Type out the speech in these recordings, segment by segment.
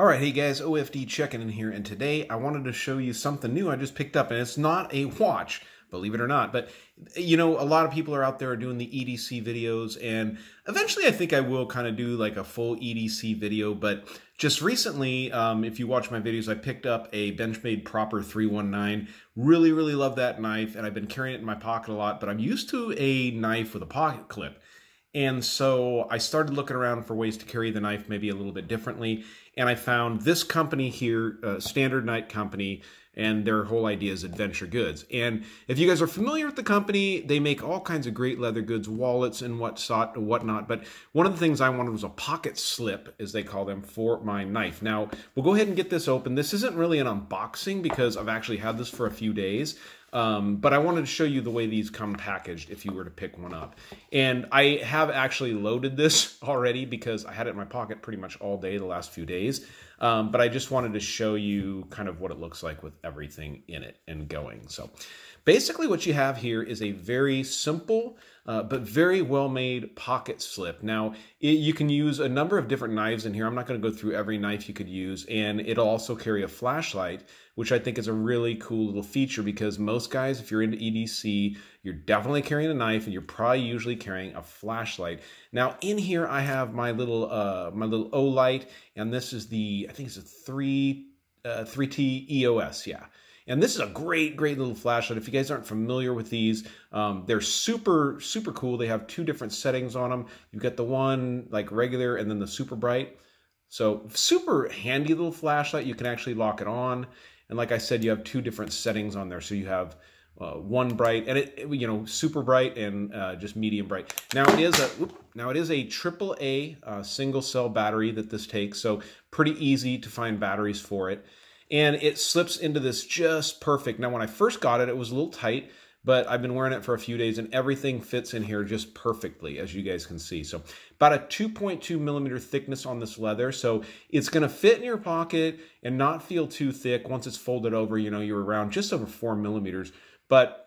All right, hey guys, OFD checking in here, and today I wanted to show you something new I just picked up, and it's not a watch, believe it or not, but you know, a lot of people are out there doing the EDC videos, and eventually I think I will kind of do like a full EDC video, but just recently, um, if you watch my videos, I picked up a Benchmade Proper 319. Really, really love that knife, and I've been carrying it in my pocket a lot, but I'm used to a knife with a pocket clip. And so I started looking around for ways to carry the knife maybe a little bit differently. And I found this company here, uh, Standard Knight Company, and their whole idea is adventure goods. And if you guys are familiar with the company, they make all kinds of great leather goods, wallets and whatnot, whatnot. But one of the things I wanted was a pocket slip, as they call them, for my knife. Now, we'll go ahead and get this open. This isn't really an unboxing because I've actually had this for a few days. Um, but I wanted to show you the way these come packaged if you were to pick one up. And I have actually loaded this already because I had it in my pocket pretty much all day the last few days. Um, but I just wanted to show you kind of what it looks like with everything in it and going. So basically what you have here is a very simple uh, but very well made pocket slip. Now, it, you can use a number of different knives in here. I'm not going to go through every knife you could use, and it'll also carry a flashlight, which I think is a really cool little feature because most guys, if you're into EDC, you're definitely carrying a knife and you're probably usually carrying a flashlight. Now, in here, I have my little uh, my little Olight, and this is the, I think it's a 3, uh, 3T EOS, yeah. And this is a great, great little flashlight. If you guys aren't familiar with these, um, they're super, super cool. They have two different settings on them. You've got the one like regular and then the super bright. So super handy little flashlight. You can actually lock it on. And like I said, you have two different settings on there. So you have uh, one bright and it, you know super bright and uh, just medium bright. Now it is a now it is a triple A uh, single cell battery that this takes, so pretty easy to find batteries for it and it slips into this just perfect. Now, when I first got it, it was a little tight, but I've been wearing it for a few days and everything fits in here just perfectly, as you guys can see. So about a 2.2 millimeter thickness on this leather. So it's gonna fit in your pocket and not feel too thick. Once it's folded over, you know, you're around just over four millimeters. But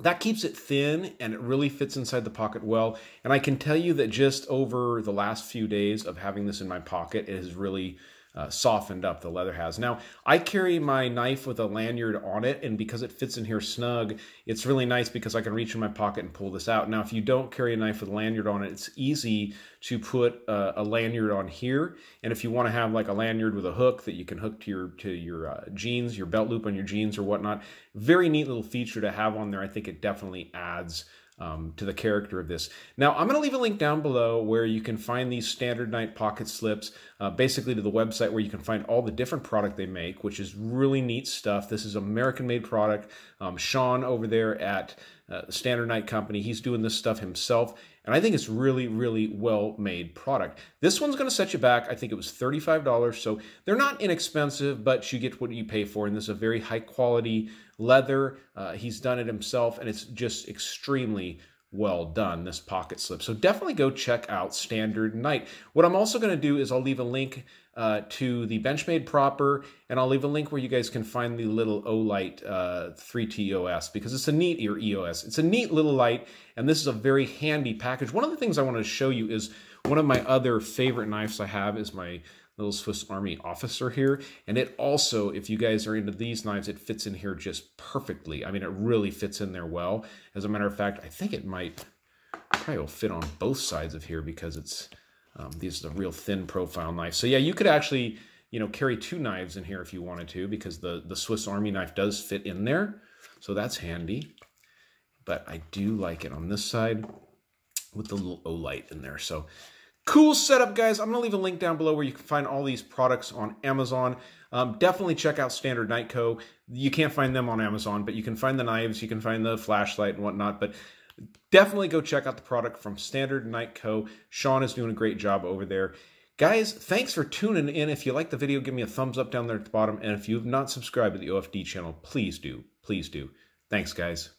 that keeps it thin and it really fits inside the pocket well. And I can tell you that just over the last few days of having this in my pocket, it has really uh, softened up, the leather has. Now, I carry my knife with a lanyard on it, and because it fits in here snug, it's really nice because I can reach in my pocket and pull this out. Now, if you don't carry a knife with a lanyard on it, it's easy to put a, a lanyard on here, and if you want to have like a lanyard with a hook that you can hook to your to your uh, jeans, your belt loop on your jeans or whatnot, very neat little feature to have on there. I think it definitely adds um, to the character of this. Now, I'm going to leave a link down below where you can find these Standard Knight pocket slips, uh, basically to the website where you can find all the different product they make, which is really neat stuff. This is American-made product. Um, Sean over there at uh, Standard Knight Company, he's doing this stuff himself, and I think it's really, really well-made product. This one's going to set you back. I think it was $35, so they're not inexpensive, but you get what you pay for, and this is a very high-quality leather. Uh, he's done it himself, and it's just extremely well done, this pocket slip. So definitely go check out Standard Knight. What I'm also going to do is I'll leave a link uh, to the Benchmade proper, and I'll leave a link where you guys can find the little Olight uh, 3T EOS because it's a neat, or EOS, it's a neat little light, and this is a very handy package. One of the things I want to show you is one of my other favorite knives I have is my little Swiss Army officer here. And it also, if you guys are into these knives, it fits in here just perfectly. I mean, it really fits in there well. As a matter of fact, I think it might probably will fit on both sides of here because it's um, these are the real thin profile knife. So yeah, you could actually, you know, carry two knives in here if you wanted to because the, the Swiss Army knife does fit in there. So that's handy. But I do like it on this side with the little Olight in there. So Cool setup, guys. I'm going to leave a link down below where you can find all these products on Amazon. Um, definitely check out Standard Knight Co. You can't find them on Amazon, but you can find the knives, you can find the flashlight and whatnot. But definitely go check out the product from Standard Knight Co. Sean is doing a great job over there. Guys, thanks for tuning in. If you like the video, give me a thumbs up down there at the bottom. And if you have not subscribed to the OFD channel, please do. Please do. Thanks, guys.